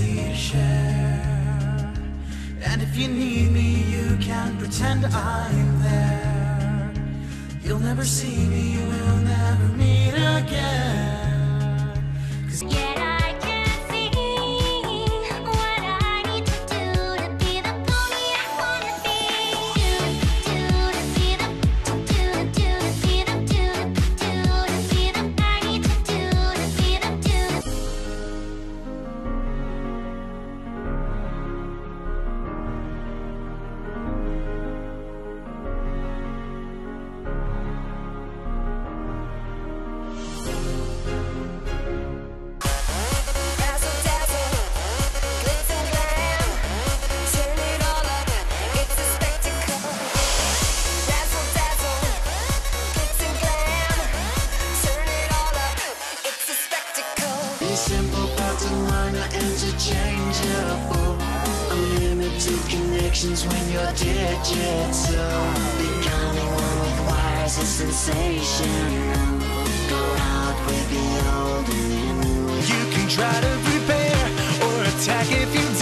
easy to share. And if you need me, you can pretend I'm there. You'll never see me. Simple, but the one are interchangeable. Unlimited connections when you're digital. Becoming one with wires is sensational. Go out with the old and the new. You can try to prepare or attack if you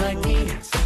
like me. 24